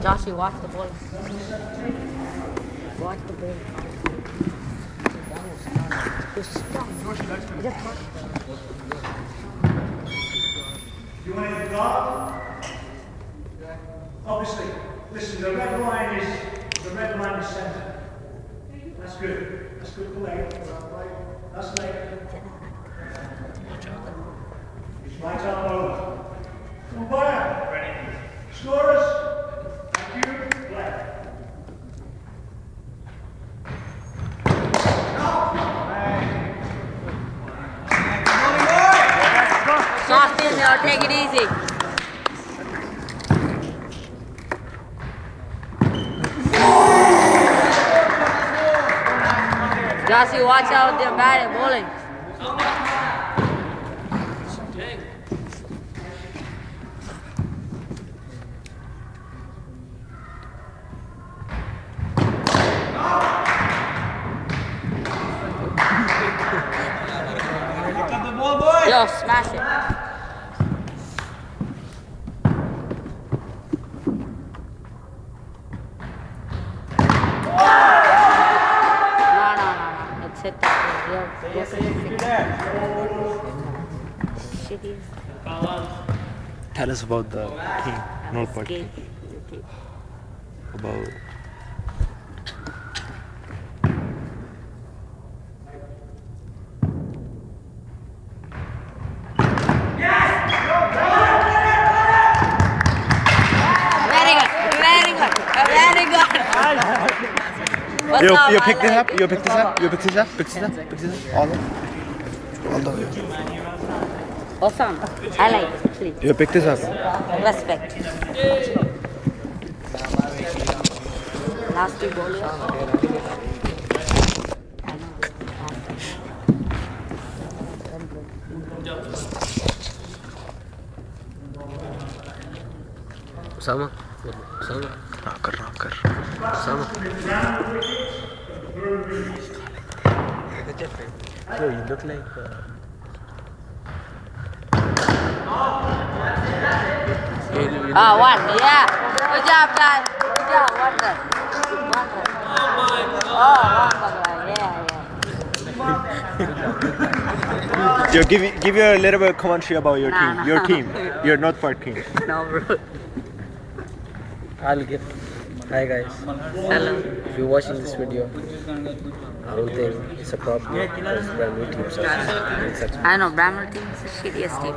Joshy, watch the ball. Watch the ball. You want to go? Obviously, listen, the red line is, the red line is centre. That's good. That's good play. That's leg. His right arm over. Umpire. Ready. Scorers. Thank you. Play. Soft in there, take it easy. Joshy, watch out there, batting, bowling. Yo, smash it. No, no, no, no. Let's hit that. Yo, go for the Tell us about the king, Northpark Gay. king. About Very good. Very good. Very good. What's you, up? you I pick this like up. it. You pick this up. You pick this up. Pick this up. Pick this up. All of it. All of it. Awesome. I like it. Please. You pick this up. Respect. Last two bowlers. Osama. Osama. हाँ कर रहा हूँ कर Osama. Yo, you look like. Uh, Ah, one. Yeah. Good job, guys. Good job. One run. One run. Oh, one run. Yeah, yeah. yo, give me- give you a little bit of commentary about your Nah, team. nah. Your team. Your Northpark team. No, bro. I'll give. Hi guys. Hello. If you're watching this video, I don't think it's a problem because Bramalea team sucks. It sucks. I know, Bramalea team is the shittiest team.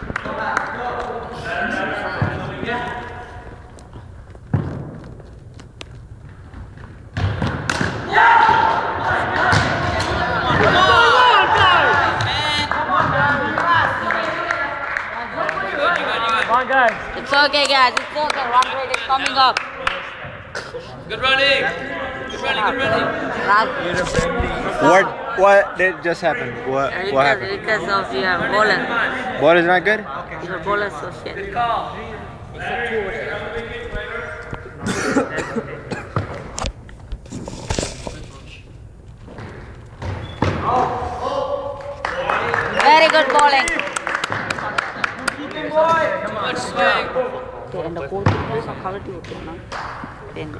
okay, guys. It's still okay. Run rate is coming up. Good running. Good running. Good running. What? What did just happen? What? What happened? because of your bowler. Ball is not good. Your bowler is so shit. Very good bowling. Much swing. Okay, and the goalkeeper is quality okay, no? Then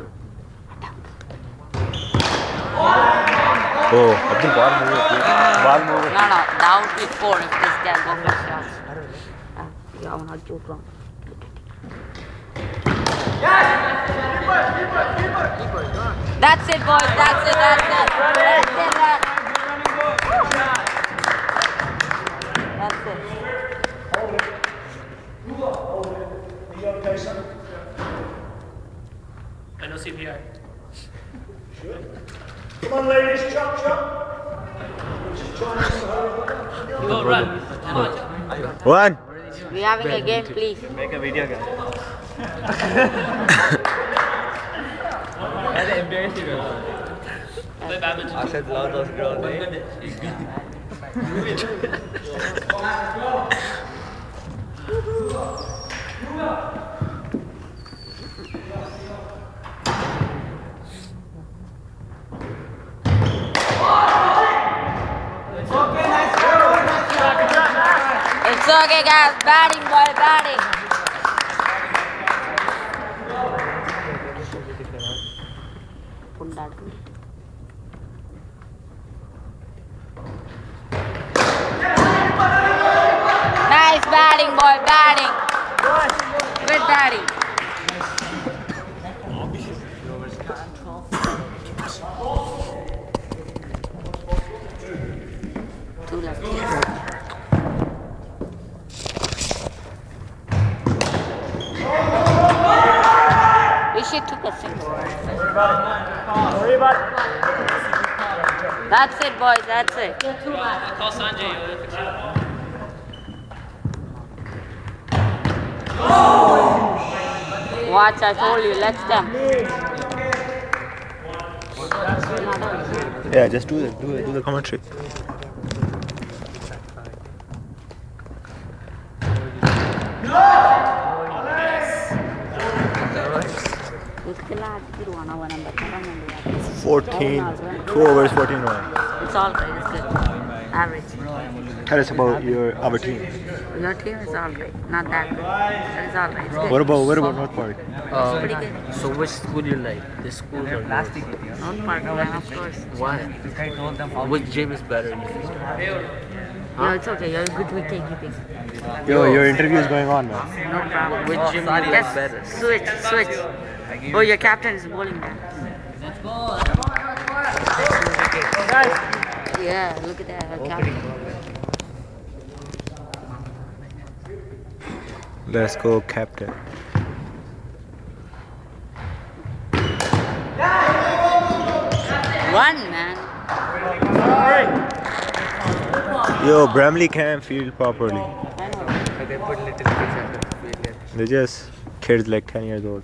Oh, Abdul ball move. Ball move. no, no, down to four if this guy go for shots. Ah, yeah, I'm not joke wrong. That's it, boys. That's it. That's it. That's it. That. That's I know CPR. Come on, ladies. Chop, chop. Just join us. Go run. Come on. One. We're having a game, please. Make a video, guys. Play badminton. It's okay, guys. Batting, boy, batting. Nice batting, boy, batting. Good batting. Two left. We should took a single. That's it, boys. That's it. Call Sanjay. Watch, I told you. Let's them. Yeah, just do it, do the, do the commentary. 14, two overs, 14 runs. It's all right. It's good. Average. Tell us about your our team. Your team is all right. Not that good. But it's all right. It's good. What about what about North Park? Pretty good. Uh, so which school you like? This school or yours? North Park, man, of course. Why? Which gym is better? in your opinion? Yeah, it's okay. You're good with keeping. Yo, your interview is going on, man. No problem. Which gym do you like Just better? switch, switch. Oh, your captain is bowling man. Yeah, look at that. Our captain. Let's go, captain. One man. Yo, Bramalea can't field properly. They put little kids at the field. They're just kids like 10 years old.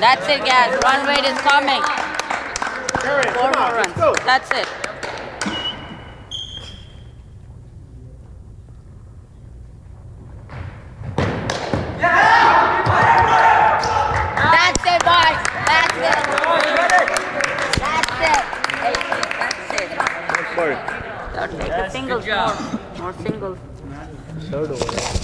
That's it, guys. Run rate is coming. Four more runs. That's it. Single more, more singles. Third.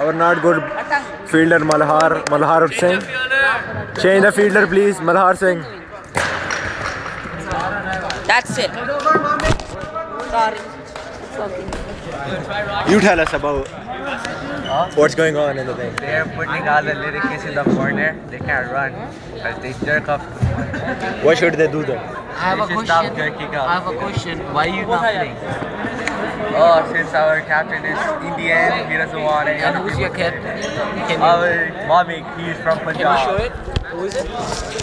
Our not good fielder Malhar Malhar Singh. Change the fielder, please. Malhar Singh. That's it. Sorry. It's okay. You tell us about what's going on in the thing. They're putting all the little kids in the corner. They can't run because they jerk off. What should they do then? I have They a should stop question. jerking I have a question. Why you not playing? Oh, since our captain is Indian, he doesn't want it. And who's your captain? Can you, Our mommy, he's from can you show it? Who is it?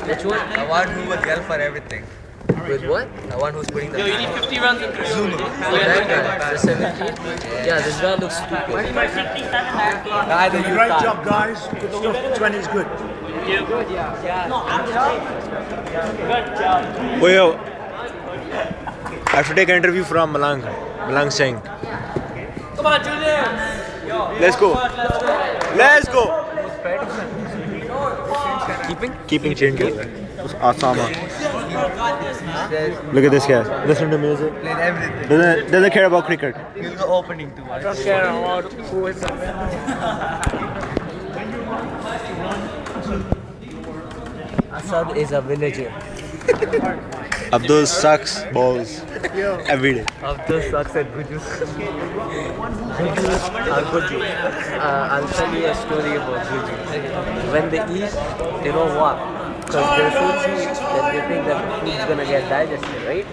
Which one? The one who will yell for everything. With what? The one who's putting the. Yo, you need 50 rounds in three Zuma. Oh, that guy, the 17. Yeah, this guy looks stupid. Neither you Great job, guys. Good stuff. 20 is good. Yeah. Good, yeah. yeah. No, I'm Good job. Well, yo. I have to take an interview from Malang. Malang Singh. Come on, Julian. Let's go. Let's go. Keeping? Keeping chain. Asama. Look at this guy. Listen to music. Played everything. Doesn't doesn't care about cricket. He'll go opening too much. Asad is a villager. Abdul sucks balls every day. Abdul sucks at Guju. Guju are Guju. Uh, I'll tell you a story about Guju. When they eat, they don't walk. Because they're so cheap that they think that the food's gonna get digested, right?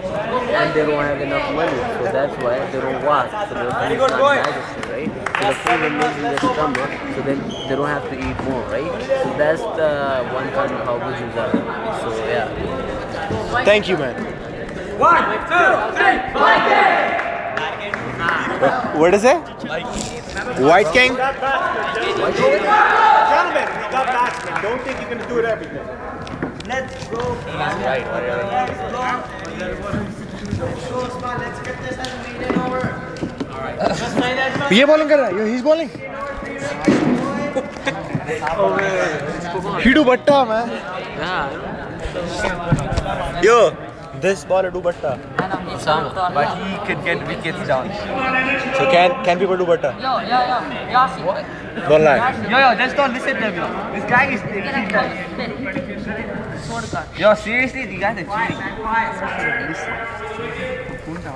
And they don't have enough money, so that's why they don't walk. So the food's not digested, right? So the food remains in their stomach, so then they don't have to eat more, right? So that's the one kind of how Gujus are. So yeah. Thank you, man. What is it? White King? Gentlemen, we got batsmen. Don't think you can do it everything ये bowling कर रहा है he is bowling he do batta man yo this baller do batta But he could get wickets down. so can can people do batta Yo, yo, yo. Yossi. don't lie Yo, yo, just don't listen to him. This guy is swear. Yo, seriously, die ganze Zeit. Why, cheating. Man, why? Listen. Punta,